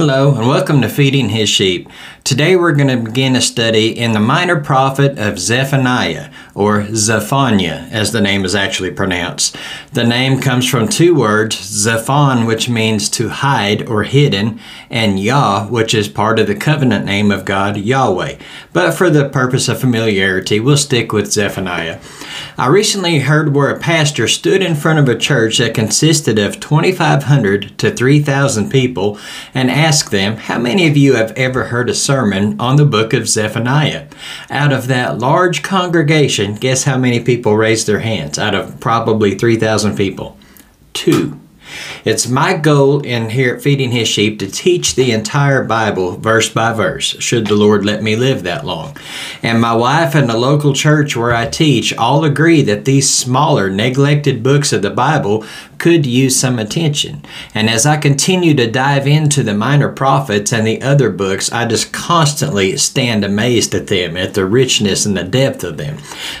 Hello, and welcome to Feeding His Sheep. Today we're going to begin a study in the minor prophet of Zephaniah, or Zephaniah, as the name is actually pronounced. The name comes from two words, Zephon, which means to hide or hidden, and Yah, which is part of the covenant name of God, Yahweh. But for the purpose of familiarity, we'll stick with Zephaniah. I recently heard where a pastor stood in front of a church that consisted of 2,500 to 3,000 people and asked them, How many of you have ever heard a sermon on the book of Zephaniah? Out of that large congregation, guess how many people raised their hands out of probably 3,000 people? Two. It's my goal in here at Feeding His Sheep to teach the entire Bible verse by verse, should the Lord let me live that long. And my wife and the local church where I teach all agree that these smaller, neglected books of the Bible could use some attention. And as I continue to dive into the minor prophets and the other books, I just constantly stand amazed at them, at the richness and the depth of them.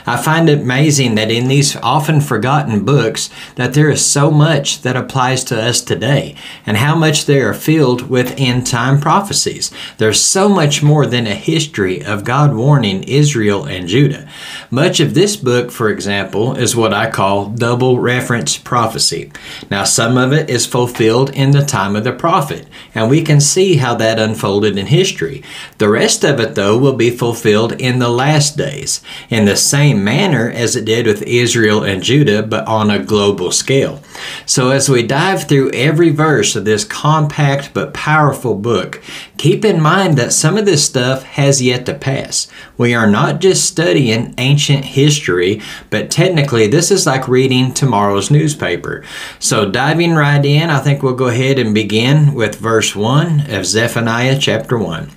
I find it amazing that in these often forgotten books that there is so much that applies to us today and how much they are filled with end time prophecies. There's so much more than a history of God warning Israel and Judah. Much of this book, for example, is what I call double reference prophecy. Now, some of it is fulfilled in the time of the prophet, and we can see how that unfolded in history. The rest of it, though, will be fulfilled in the last days, in the same manner as it did with Israel and Judah, but on a global scale. So, as we dive through every verse of this compact but powerful book, keep in mind that some of this stuff has yet to pass. We are not just studying ancient history, but technically, this is like reading tomorrow's newspaper. So, diving right in, I think we'll go ahead and begin with verse 1 of Zephaniah chapter 1.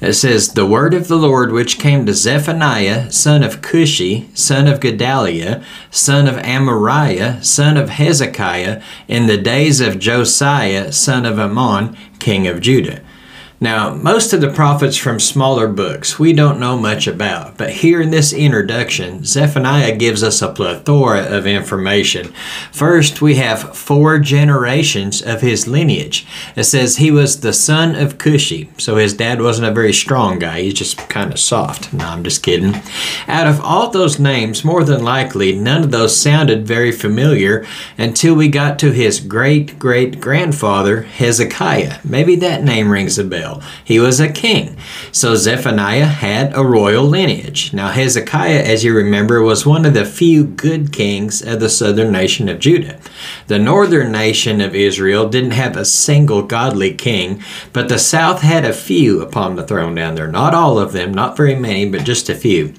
It says, The word of the Lord which came to Zephaniah, son of Cushi, son of Gedaliah, son of Amariah, son of Hezekiah, in the days of Josiah, son of Amon, king of Judah. Now, most of the prophets from smaller books we don't know much about, but here in this introduction, Zephaniah gives us a plethora of information. First, we have four generations of his lineage. It says he was the son of Cushi, so his dad wasn't a very strong guy, he's just kind of soft. No, I'm just kidding. Out of all those names, more than likely, none of those sounded very familiar until we got to his great great grandfather, Hezekiah. Maybe that name rings a bell. He was a king. So Zephaniah had a royal lineage. Now, Hezekiah, as you remember, was one of the few good kings of the southern nation of Judah. The northern nation of Israel didn't have a single godly king, but the south had a few upon the throne down there. Not all of them, not very many, but just a few.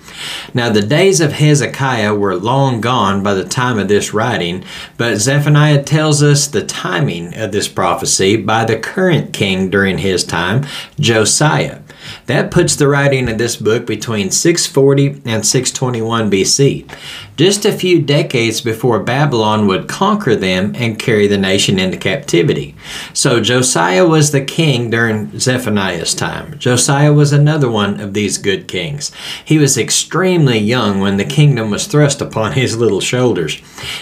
Now, the days of Hezekiah were long gone by the time of this writing, but Zephaniah tells us the timing of this prophecy by the current king during his time, Josiah. That puts the writing of this book between 640 and 621 BC, just a few decades before Babylon would conquer them and carry the nation into captivity. So Josiah was the king during Zephaniah's time. Josiah was another one of these good kings. He was extremely young when the kingdom was thrust upon his little shoulders.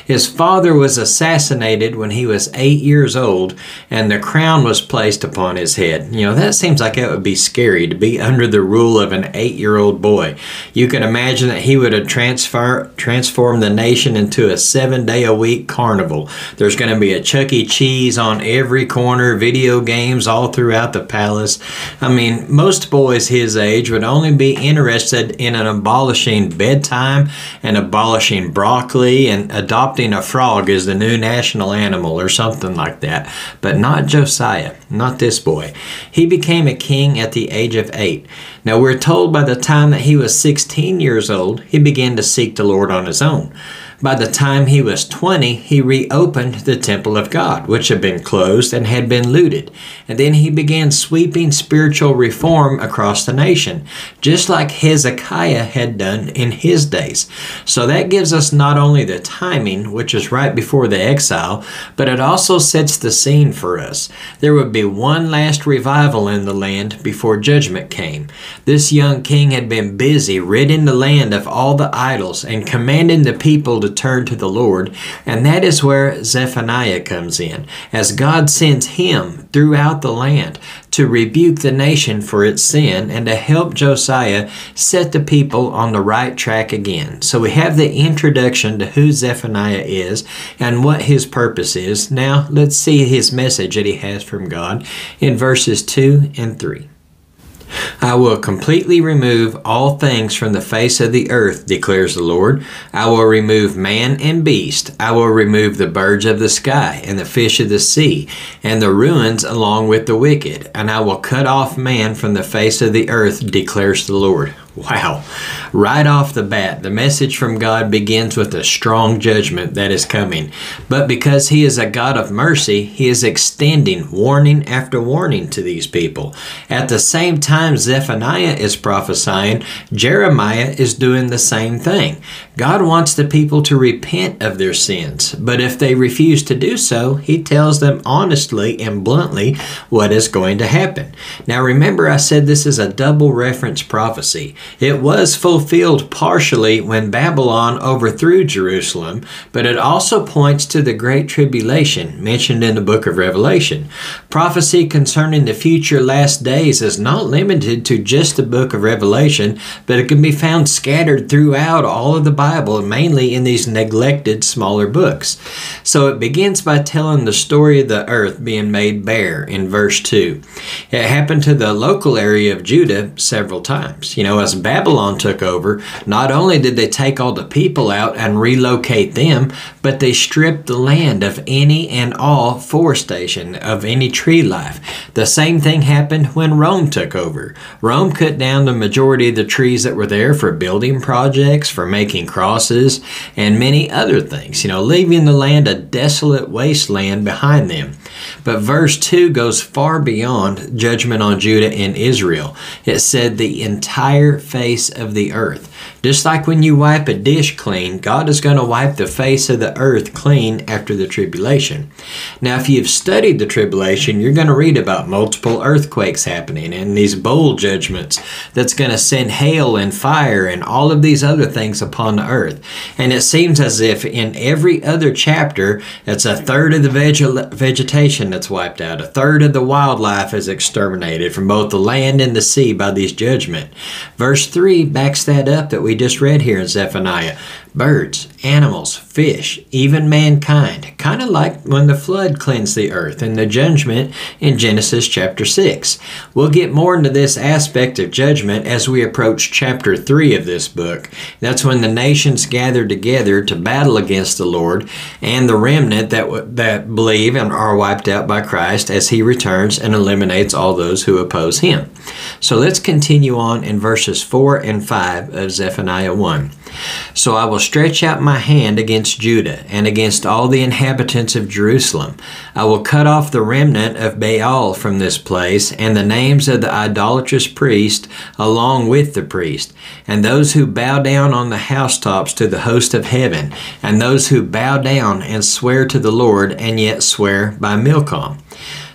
His father was assassinated when he was eight years old, and the crown was placed upon his head. You know, that seems like it would be scary to be under the rule of an eight year old boy. You can imagine that he would have transfer, transformed the nation into a seven day a week carnival. There's going to be a Chuck E. Cheese on every corner, video games all throughout the palace. I mean, most boys his age would only be interested in an abolishing bedtime and abolishing broccoli and adopting a frog as the new national animal or something like that. But not Josiah, not this boy. He became a king at the age of eight. Now we're told by the time that he was 16 years old, he began to seek the Lord on his own. By the time he was 20, he reopened the temple of God, which had been closed and had been looted. And then he began sweeping spiritual reform across the nation, just like Hezekiah had done in his days. So that gives us not only the timing, which is right before the exile, but it also sets the scene for us. There would be one last revival in the land before judgment came. This young king had been busy ridding the land of all the idols and commanding the people to turn to the Lord, and that is where Zephaniah comes in, as God sends him throughout the land to rebuke the nation for its sin and to help Josiah set the people on the right track again. So we have the introduction to who Zephaniah is and what his purpose is. Now let's see his message that he has from God in verses 2 and 3. I will completely remove all things from the face of the earth, declares the Lord. I will remove man and beast. I will remove the birds of the sky and the fish of the sea and the ruins along with the wicked. And I will cut off man from the face of the earth, declares the Lord. Wow. Right off the bat, the message from God begins with a strong judgment that is coming. But because He is a God of mercy, He is extending warning after warning to these people. At the same time Zephaniah is prophesying, Jeremiah is doing the same thing. God wants the people to repent of their sins, but if they refuse to do so, He tells them honestly and bluntly what is going to happen. Now remember, I said this is a double reference prophecy. It was fulfilled partially when Babylon overthrew Jerusalem, but it also points to the Great Tribulation mentioned in the book of Revelation. Prophecy concerning the future last days is not limited to just the book of Revelation, but it can be found scattered throughout all of the Bible, mainly in these neglected smaller books. So it begins by telling the story of the earth being made bare in verse 2. It happened to the local area of Judah several times. You know, as Babylon took over, not only did they take all the people out and relocate them, but they stripped the land of any and all forestation, of any tree life. The same thing happened when Rome took over. Rome cut down the majority of the trees that were there for building projects, for making crosses, and many other things, you know, leaving the land a desolate wasteland behind them. But verse 2 goes far beyond judgment on Judah and Israel. It said the entire face of the earth. Just like when you wipe a dish clean, God is going to wipe the face of the earth clean after the tribulation. Now, if you've studied the tribulation, you're going to read about multiple earthquakes happening and these bowl judgments that's going to send hail and fire and all of these other things upon the earth. And it seems as if in every other chapter, it's a third of the veg- vegetation that's wiped out, a third of the wildlife is exterminated from both the land and the sea by these judgment. Verse 3 backs that up that we we just read here in Zephaniah birds, animals, fish, even mankind, kind of like when the flood cleansed the earth and the judgment in Genesis chapter 6. We'll get more into this aspect of judgment as we approach chapter 3 of this book. That's when the nations gather together to battle against the Lord and the remnant that, that believe and are wiped out by Christ as he returns and eliminates all those who oppose him. So let's continue on in verses 4 and 5 of Zephaniah 1. So I will stretch out my hand against Judah and against all the inhabitants of Jerusalem. I will cut off the remnant of Baal from this place, and the names of the idolatrous priest along with the priest, and those who bow down on the housetops to the host of heaven, and those who bow down and swear to the Lord and yet swear by Milcom.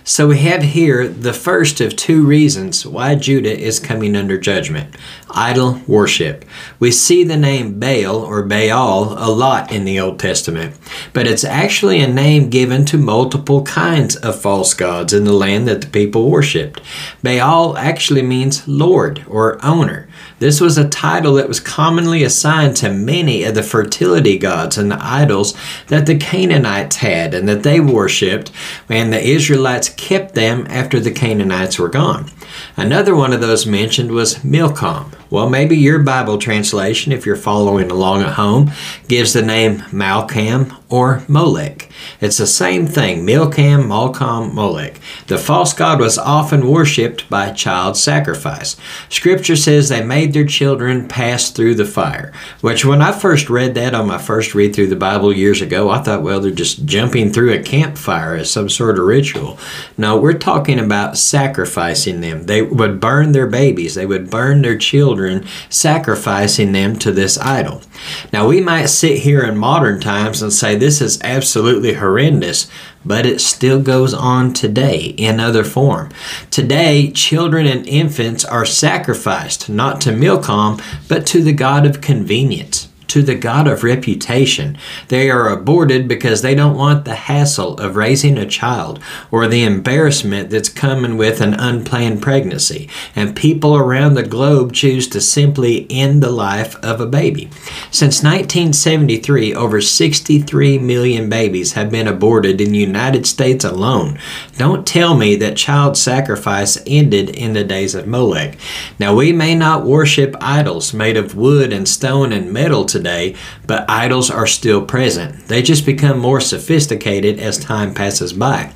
So we have here the first of two reasons why Judah is coming under judgment idol worship. We see the name Baal or Baal a lot in the Old Testament, but it's actually a name given to multiple kinds of false gods in the land that the people worshiped. Baal actually means Lord or owner. This was a title that was commonly assigned to many of the fertility gods and the idols that the Canaanites had and that they worshipped, and the Israelites kept them after the Canaanites were gone. Another one of those mentioned was Milcom. Well, maybe your Bible translation, if you're following along at home, gives the name Malcham or Molech. It's the same thing Milcam, Malcom, Molech. The false god was often worshipped by child sacrifice. Scripture says they made their children pass through the fire, which when I first read that on my first read through the Bible years ago, I thought, well, they're just jumping through a campfire as some sort of ritual. No, we're talking about sacrificing them. They would burn their babies, they would burn their children, sacrificing them to this idol. Now, we might sit here in modern times and say this is absolutely horrendous, but it still goes on today in other form. Today, children and infants are sacrificed not to Milcom, but to the God of convenience. To the God of reputation. They are aborted because they don't want the hassle of raising a child or the embarrassment that's coming with an unplanned pregnancy. And people around the globe choose to simply end the life of a baby. Since 1973, over 63 million babies have been aborted in the United States alone. Don't tell me that child sacrifice ended in the days of Molech. Now, we may not worship idols made of wood and stone and metal today, but idols are still present. They just become more sophisticated as time passes by.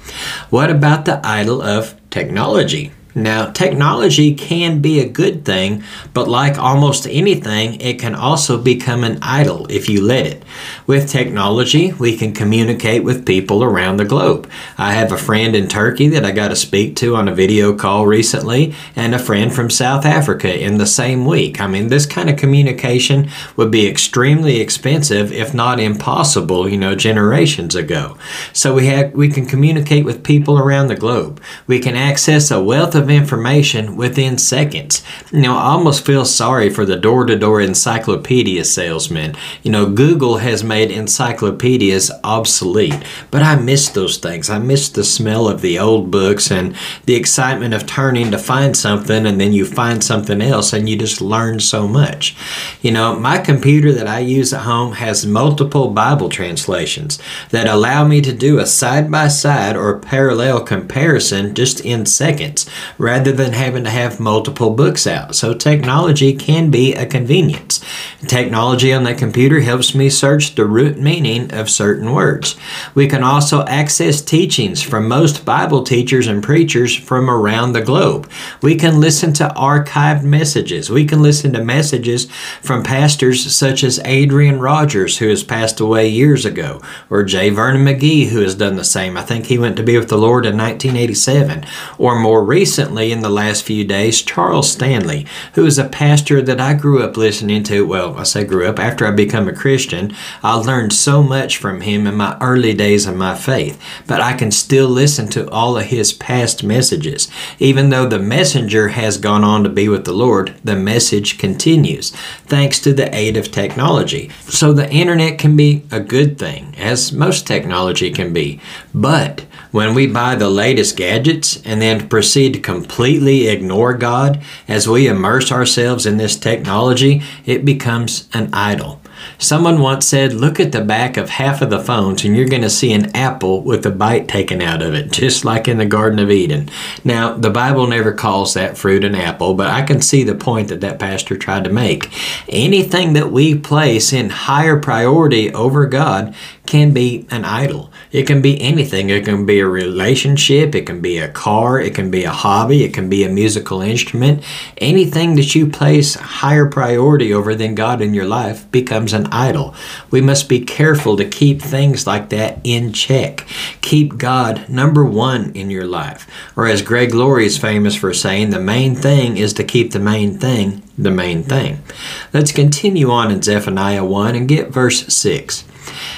What about the idol of technology? Now, technology can be a good thing, but like almost anything, it can also become an idol if you let it. With technology, we can communicate with people around the globe. I have a friend in Turkey that I got to speak to on a video call recently, and a friend from South Africa in the same week. I mean, this kind of communication would be extremely expensive, if not impossible, you know, generations ago. So we have we can communicate with people around the globe. We can access a wealth of of information within seconds. You know, I almost feel sorry for the door to door encyclopedia salesman. You know, Google has made encyclopedias obsolete, but I miss those things. I miss the smell of the old books and the excitement of turning to find something and then you find something else and you just learn so much. You know, my computer that I use at home has multiple Bible translations that allow me to do a side by side or parallel comparison just in seconds rather than having to have multiple books out. So technology can be a convenience. Technology on the computer helps me search the root meaning of certain words. We can also access teachings from most Bible teachers and preachers from around the globe. We can listen to archived messages. We can listen to messages from pastors such as Adrian Rogers, who has passed away years ago, or J. Vernon McGee, who has done the same. I think he went to be with the Lord in 1987. Or more recently, recently in the last few days Charles Stanley, who is a pastor that I grew up listening to. Well, I say grew up, after I become a Christian, I learned so much from him in my early days of my faith, but I can still listen to all of his past messages. Even though the messenger has gone on to be with the Lord, the message continues, thanks to the aid of technology. So the internet can be a good thing, as most technology can be, but when we buy the latest gadgets and then proceed to completely ignore God as we immerse ourselves in this technology, it becomes an idol. Someone once said, Look at the back of half of the phones, and you're going to see an apple with a bite taken out of it, just like in the Garden of Eden. Now, the Bible never calls that fruit an apple, but I can see the point that that pastor tried to make. Anything that we place in higher priority over God can be an idol. It can be anything. It can be a relationship, it can be a car, it can be a hobby, it can be a musical instrument. Anything that you place higher priority over than God in your life becomes an idol. We must be careful to keep things like that in check. Keep God number one in your life. Or as Greg Laurie is famous for saying, the main thing is to keep the main thing the main thing. Let's continue on in Zephaniah 1 and get verse 6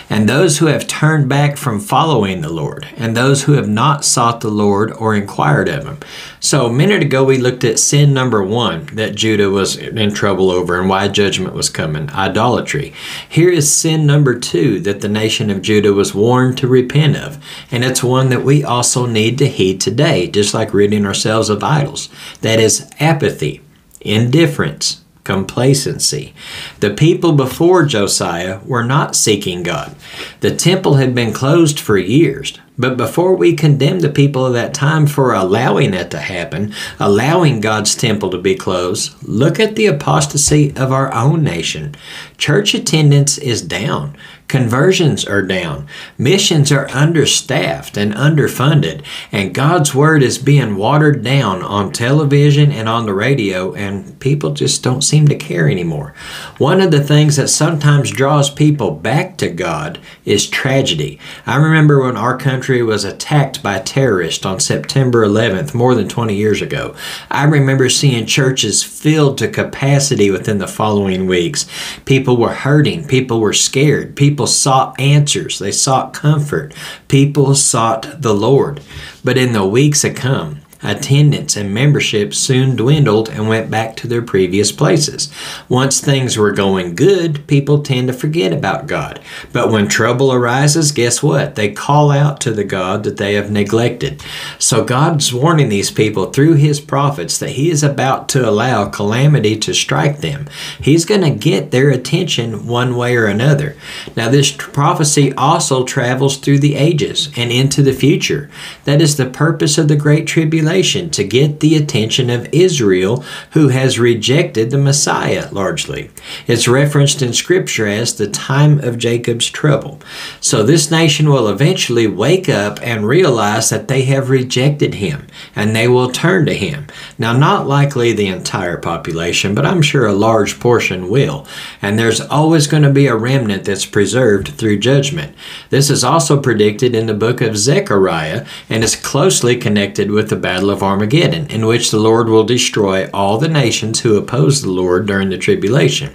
and those who have turned back from following the Lord, and those who have not sought the Lord or inquired of Him. So, a minute ago, we looked at sin number one that Judah was in trouble over and why judgment was coming idolatry. Here is sin number two that the nation of Judah was warned to repent of, and it's one that we also need to heed today, just like ridding ourselves of idols. That is apathy, indifference, complacency. The people before Josiah were not seeking God. The temple had been closed for years. But before we condemn the people of that time for allowing it to happen, allowing God's temple to be closed, look at the apostasy of our own nation. Church attendance is down. Conversions are down. Missions are understaffed and underfunded. And God's Word is being watered down on television and on the radio, and people just don't seem to care anymore. One of the things that sometimes draws people back to God is tragedy. I remember when our country was attacked by terrorists on September 11th, more than 20 years ago. I remember seeing churches filled to capacity within the following weeks. People were hurting, people were scared, people People sought answers, they sought comfort. People sought the Lord. But in the weeks to come, attendance and membership soon dwindled and went back to their previous places. Once things were going good, people tend to forget about God. But when trouble arises, guess what? They call out to the God that they have neglected. So God's warning these people through his prophets that he is about to allow calamity to strike them. He's going to get their attention one way or another. Now, this prophecy also travels through the ages and into the future. That is the purpose of the Great Tribulation to get the attention of Israel, who has rejected the Messiah largely. It's referenced in Scripture as the time of Jacob's trouble. So, this nation will eventually wake up and realize that they have rejected him and they will turn to him. Now, not likely the entire population, but I'm sure a large portion will. And there's always going to be a remnant that's preserved through judgment. This is also predicted in the book of Zechariah and is closely connected with the Battle of Armageddon, in which the Lord will destroy all the nations who oppose the Lord during the tribulation.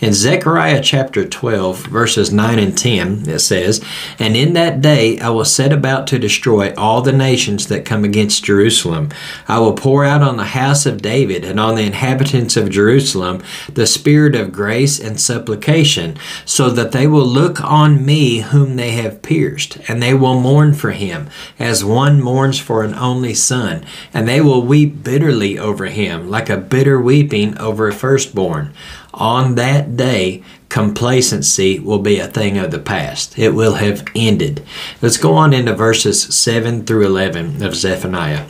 In Zechariah chapter 12, verses 9 and 10, it says, And in that day I will set about to destroy all the nations that come against Jerusalem. I will pour out on the house of David and on the inhabitants of Jerusalem the spirit of grace and supplication, so that they will look on me whom they have pierced, and they will mourn for him, as one mourns for an only son, and they will weep bitterly over him, like a bitter weeping over a firstborn. On that day, complacency will be a thing of the past. It will have ended. Let's go on into verses 7 through 11 of Zephaniah.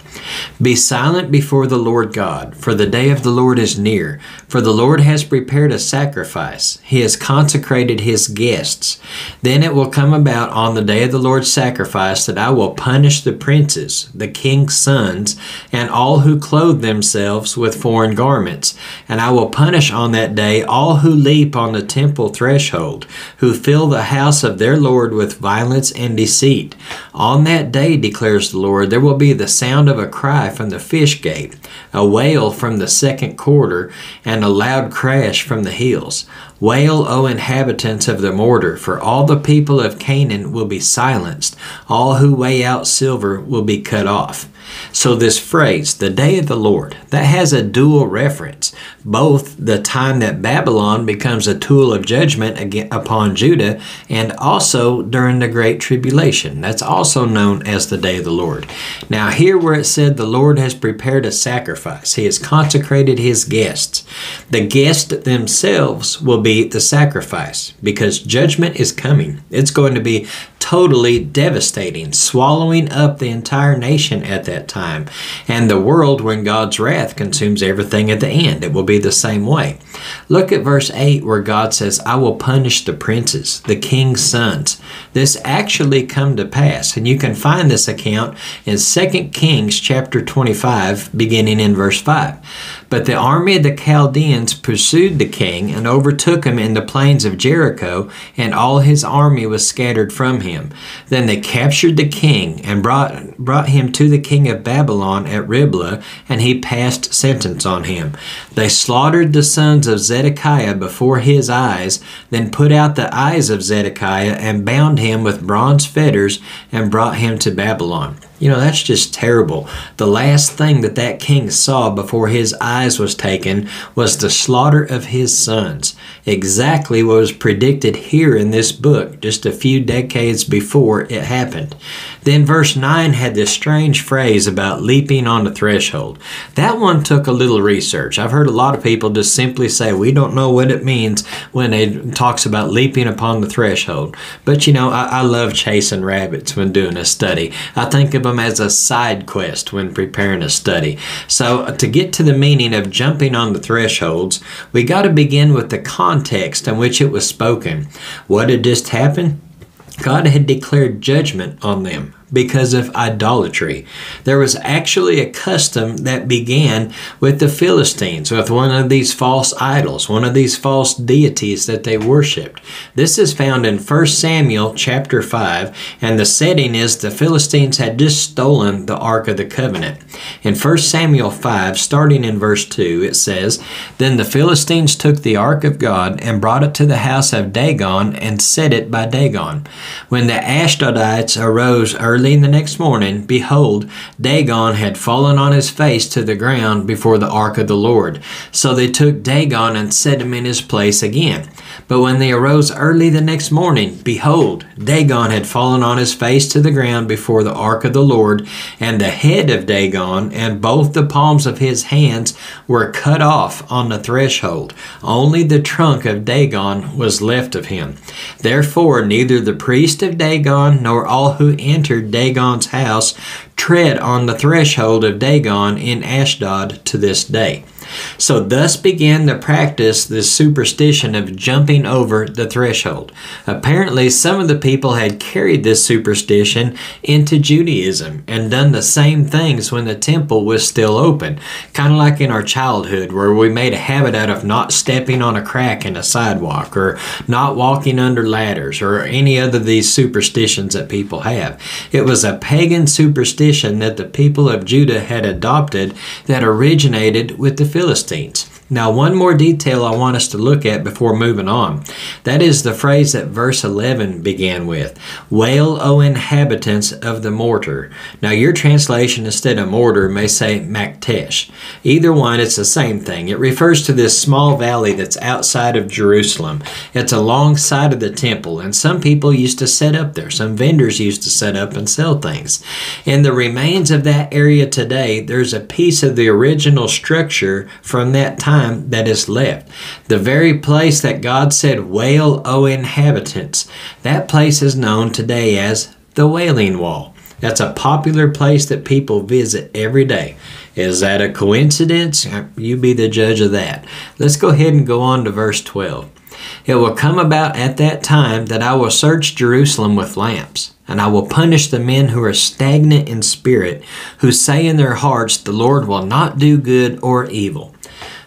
Be silent before the Lord God, for the day of the Lord is near. For the Lord has prepared a sacrifice, He has consecrated His guests. Then it will come about on the day of the Lord's sacrifice that I will punish the princes, the king's sons, and all who clothe themselves with foreign garments. And I will punish on that day all who leap on the temple threshold, who fill the house of their Lord with violence and deceit. On that day, declares the Lord, there will be the sound of a cry from the fish gate, a wail from the second quarter, and a loud crash from the hills. Wail, O inhabitants of the mortar, for all the people of Canaan will be silenced. All who weigh out silver will be cut off. So, this phrase, the day of the Lord, that has a dual reference. Both the time that Babylon becomes a tool of judgment upon Judah, and also during the Great Tribulation. That's also known as the day of the Lord. Now, here where it said the Lord has prepared a sacrifice, He has consecrated His guests. The guests themselves will be the sacrifice because judgment is coming. It's going to be totally devastating, swallowing up the entire nation at that time, and the world when God's wrath consumes everything at the end. It will be the same way. Look at verse 8 where God says, I will punish the princes, the king's sons. This actually come to pass, and you can find this account in 2 Kings chapter 25, beginning in verse 5. But the army of the Chaldeans pursued the king and overtook him in the plains of Jericho, and all his army was scattered from him. Then they captured the king and brought, brought him to the king of Babylon at Riblah, and he passed sentence on him. They slaughtered the sons of Zedekiah before his eyes, then put out the eyes of Zedekiah and bound him with bronze fetters and brought him to Babylon. You know, that's just terrible. The last thing that that king saw before his eyes was taken was the slaughter of his sons. Exactly what was predicted here in this book just a few decades before it happened. Then verse 9 had this strange phrase about leaping on the threshold. That one took a little research. I've heard a lot of people just simply say, we don't know what it means when it talks about leaping upon the threshold. But you know, I, I love chasing rabbits when doing a study. I think of them as a side quest when preparing a study. So uh, to get to the meaning of jumping on the thresholds, we got to begin with the context in which it was spoken. What had just happened? God had declared judgment on them because of idolatry. There was actually a custom that began with the Philistines, with one of these false idols, one of these false deities that they worshiped. This is found in 1 Samuel chapter 5, and the setting is the Philistines had just stolen the Ark of the Covenant. In 1 Samuel 5, starting in verse 2, it says, Then the Philistines took the Ark of God and brought it to the house of Dagon and set it by Dagon. When the Ashdodites arose early early the next morning, behold, Dagon had fallen on his face to the ground before the ark of the Lord. So they took Dagon and set him in his place again. But when they arose early the next morning, behold, Dagon had fallen on his face to the ground before the ark of the Lord, and the head of Dagon and both the palms of his hands were cut off on the threshold. Only the trunk of Dagon was left of him. Therefore, neither the priest of Dagon nor all who entered Dagon's house tread on the threshold of Dagon in Ashdod to this day. So thus began the practice, the superstition of jumping over the threshold. Apparently, some of the people had carried this superstition into Judaism and done the same things when the temple was still open. Kind of like in our childhood, where we made a habit out of not stepping on a crack in a sidewalk or not walking under ladders or any other of these superstitions that people have. It was a pagan superstition that the people of Judah had adopted that originated with the Philistines. Philistines. Now, one more detail I want us to look at before moving on. That is the phrase that verse 11 began with Wail, O inhabitants of the mortar. Now, your translation instead of mortar may say Maktesh. Either one, it's the same thing. It refers to this small valley that's outside of Jerusalem. It's alongside of the temple, and some people used to set up there. Some vendors used to set up and sell things. In the remains of that area today, there's a piece of the original structure from that time time that is left. The very place that God said, Wail, O inhabitants, that place is known today as the Wailing Wall. That's a popular place that people visit every day. Is that a coincidence? Uh, you be the judge of that. Let's go ahead and go on to verse 12. It will come about at that time that I will search Jerusalem with lamps, and I will punish the men who are stagnant in spirit, who say in their hearts, The Lord will not do good or evil.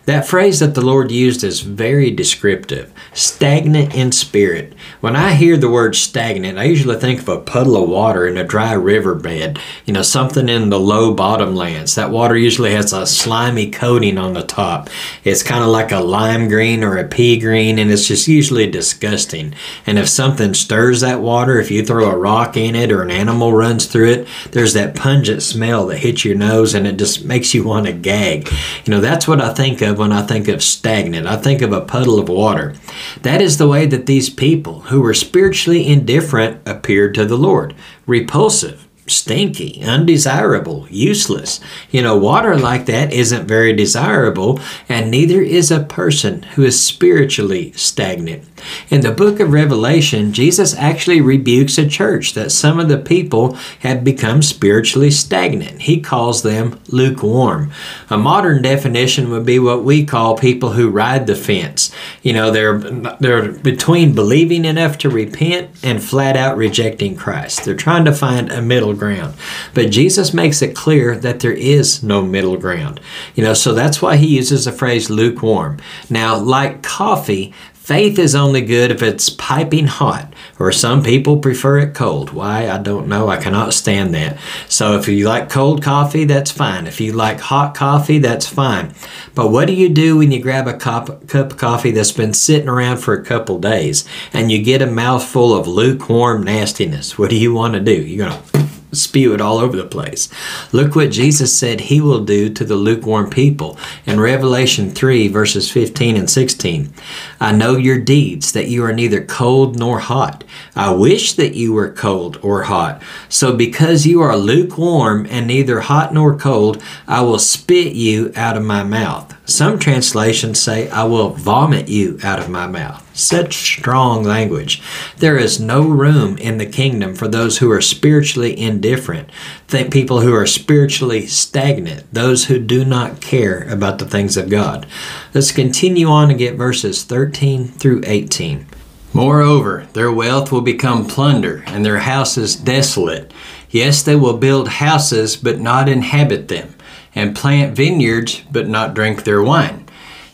That phrase that the Lord used is very descriptive stagnant in spirit. When I hear the word stagnant, I usually think of a puddle of water in a dry riverbed, you know, something in the low bottomlands. That water usually has a slimy coating on the top. It's kind of like a lime green or a pea green, and it's just usually disgusting. And if something stirs that water, if you throw a rock in it or an animal runs through it, there's that pungent smell that hits your nose and it just makes you want to gag. You know, that's what I think of of when I think of stagnant. I think of a puddle of water. That is the way that these people who were spiritually indifferent appeared to the Lord repulsive, stinky, undesirable, useless. You know, water like that isn't very desirable, and neither is a person who is spiritually stagnant. In the book of Revelation, Jesus actually rebukes a church that some of the people have become spiritually stagnant. He calls them lukewarm. A modern definition would be what we call people who ride the fence. You know, they're they're between believing enough to repent and flat out rejecting Christ. They're trying to find a middle middle ground. But Jesus makes it clear that there is no middle ground. You know, so that's why he uses the phrase lukewarm. Now, like coffee, Faith is only good if it's piping hot, or some people prefer it cold. Why? I don't know. I cannot stand that. So if you like cold coffee, that's fine. If you like hot coffee, that's fine. But what do you do when you grab a cup, cup of coffee that's been sitting around for a couple days and you get a mouthful of lukewarm nastiness? What do you want to do? You're going to spew it all over the place. Look what Jesus said he will do to the lukewarm people in Revelation 3, verses 15 and 16. I know your deeds, that you are neither cold nor hot. I wish that you were cold or hot. So because you are lukewarm and neither hot nor cold, I will spit you out of my mouth. Some translations say, I will vomit you out of my mouth. Such strong language. There is no room in the kingdom for those who are spiritually indifferent, think people who are spiritually stagnant, those who do not care about the things of God. Let's continue on and get verses 13 through 18. Moreover, their wealth will become plunder, and their houses desolate. Yes, they will build houses, but not inhabit them, and plant vineyards, but not drink their wine.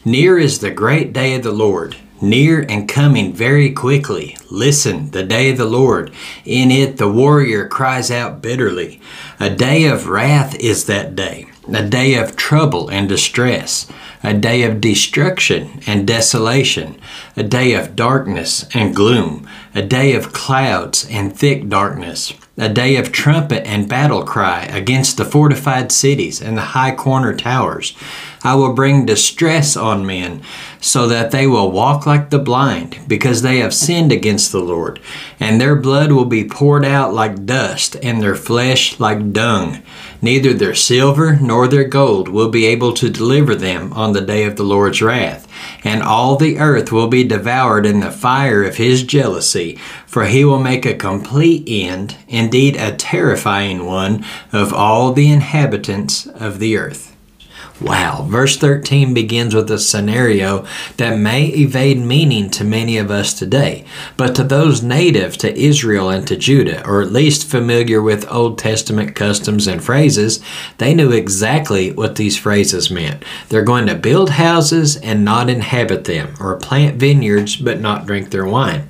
Near is the great day of the Lord near and coming very quickly. Listen, the day of the Lord. In it the warrior cries out bitterly. A day of wrath is that day, a day of trouble and distress, a day of destruction and desolation, a day of darkness and gloom, a day of clouds and thick darkness a day of trumpet and battle cry against the fortified cities and the high corner towers. I will bring distress on men, so that they will walk like the blind, because they have sinned against the Lord. And their blood will be poured out like dust, and their flesh like dung. Neither their silver nor their gold will be able to deliver them on the day of the Lord's wrath. And all the earth will be devoured in the fire of his jealousy, for he will make a complete end, indeed a terrifying one, of all the inhabitants of the earth. Wow. Verse 13 begins with a scenario that may evade meaning to many of us today, but to those native to Israel and to Judah, or at least familiar with Old Testament customs and phrases, they knew exactly what these phrases meant. They're going to build houses and not inhabit them, or plant vineyards but not drink their wine.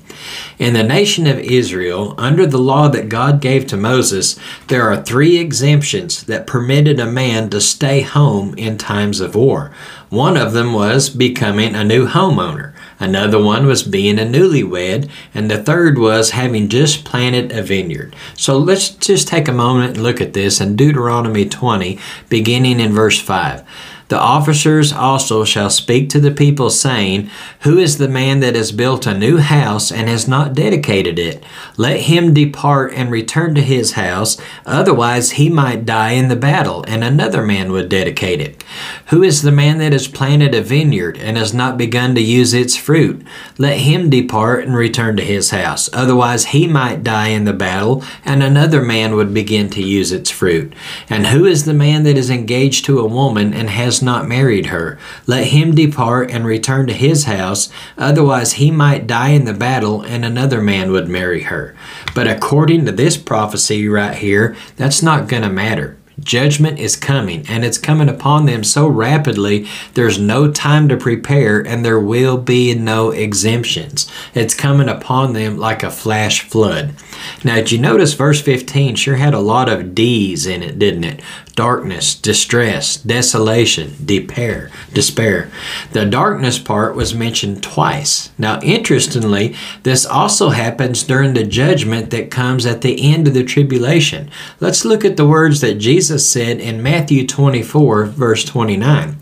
In the nation of Israel, under the law that God gave to Moses, there are three exemptions that permitted a man to stay home in times of war. One of them was becoming a new homeowner. Another one was being a newlywed, and the third was having just planted a vineyard. So let's just take a moment and look at this in Deuteronomy 20, beginning in verse 5. The officers also shall speak to the people, saying, Who is the man that has built a new house and has not dedicated it? Let him depart and return to his house, otherwise he might die in the battle, and another man would dedicate it. Who is the man that has planted a vineyard and has not begun to use its fruit? Let him depart and return to his house, otherwise he might die in the battle, and another man would begin to use its fruit. And who is the man that is engaged to a woman and has not married her. Let him depart and return to his house, otherwise he might die in the battle and another man would marry her. But according to this prophecy right here, that's not going to matter. Judgment is coming, and it's coming upon them so rapidly, there's no time to prepare, and there will be no exemptions. It's coming upon them like a flash flood. Now, did you notice verse 15 sure had a lot of D's in it, didn't it? Darkness, distress, desolation, despair, despair. The darkness part was mentioned twice. Now, interestingly, this also happens during the judgment that comes at the end of the tribulation. Let's look at the words that Jesus said in Matthew 24, verse 29.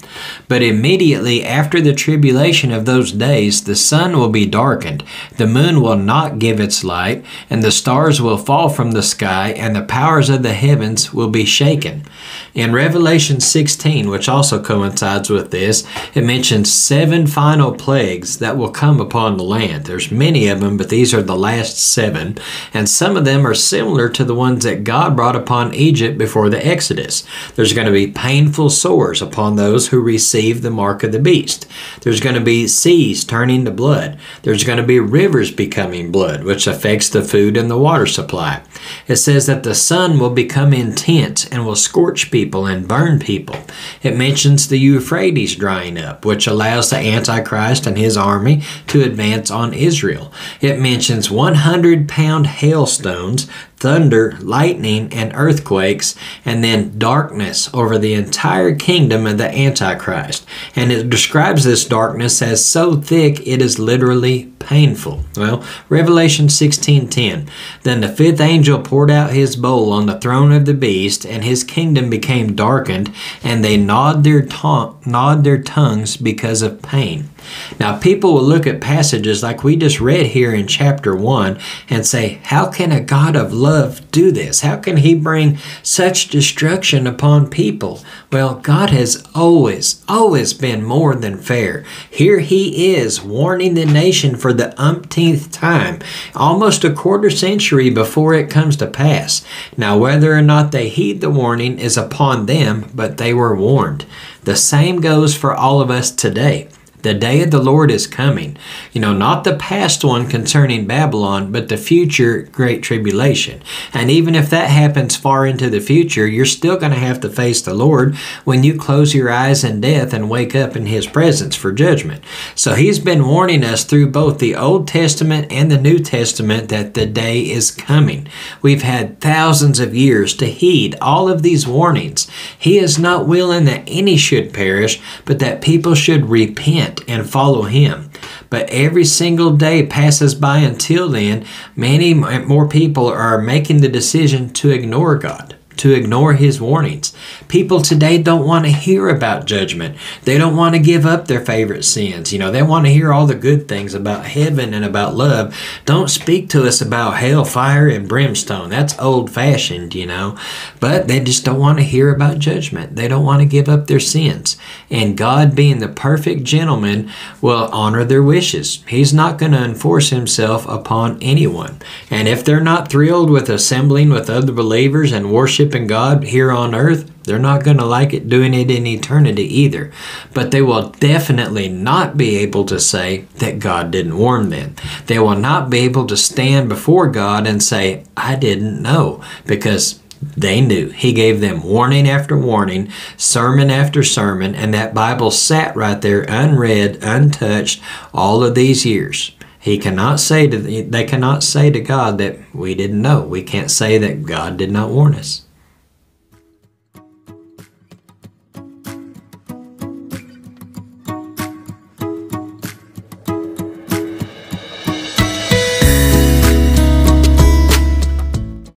But immediately after the tribulation of those days, the sun will be darkened, the moon will not give its light, and the stars will fall from the sky, and the powers of the heavens will be shaken. In Revelation 16, which also coincides with this, it mentions seven final plagues that will come upon the land. There's many of them, but these are the last seven, and some of them are similar to the ones that God brought upon Egypt before the Exodus. There's going to be painful sores upon those who receive the mark of the beast. There's going to be seas turning to blood. There's going to be rivers becoming blood, which affects the food and the water supply. It says that the sun will become intense and will scorch people and burn people. It mentions the Euphrates drying up, which allows the Antichrist and his army to advance on Israel. It mentions 100 pound hailstones thunder, lightning, and earthquakes, and then darkness over the entire kingdom of the Antichrist. And it describes this darkness as so thick it is literally painful. Well, Revelation 16:10. Then the fifth angel poured out his bowl on the throne of the beast, and his kingdom became darkened, and they gnawed their, gnawed their tongues because of pain. Now, people will look at passages like we just read here in chapter 1 and say, How can a God of love do this? How can he bring such destruction upon people? Well, God has always, always been more than fair. Here he is warning the nation for the umpteenth time, almost a quarter century before it comes to pass. Now, whether or not they heed the warning is upon them, but they were warned. The same goes for all of us today. The day of the Lord is coming. You know, not the past one concerning Babylon, but the future great tribulation. And even if that happens far into the future, you're still going to have to face the Lord when you close your eyes in death and wake up in His presence for judgment. So He's been warning us through both the Old Testament and the New Testament that the day is coming. We've had thousands of years to heed all of these warnings. He is not willing that any should perish, but that people should repent repent and follow Him. But every single day passes by until then, many more people are making the decision to ignore God to ignore his warnings. People today don't want to hear about judgment. They don't want to give up their favorite sins. You know, they want to hear all the good things about heaven and about love. Don't speak to us about hell, fire, and brimstone. That's old fashioned, you know. But they just don't want to hear about judgment. They don't want to give up their sins. And God, being the perfect gentleman, will honor their wishes. He's not going to enforce himself upon anyone. And if they're not thrilled with assembling with other believers and worship worshiping God here on earth, they're not going to like it doing it in eternity either. But they will definitely not be able to say that God didn't warn them. They will not be able to stand before God and say, I didn't know, because they knew. He gave them warning after warning, sermon after sermon, and that Bible sat right there unread, untouched all of these years. He cannot say to they cannot say to God that we didn't know. We can't say that God did not warn us.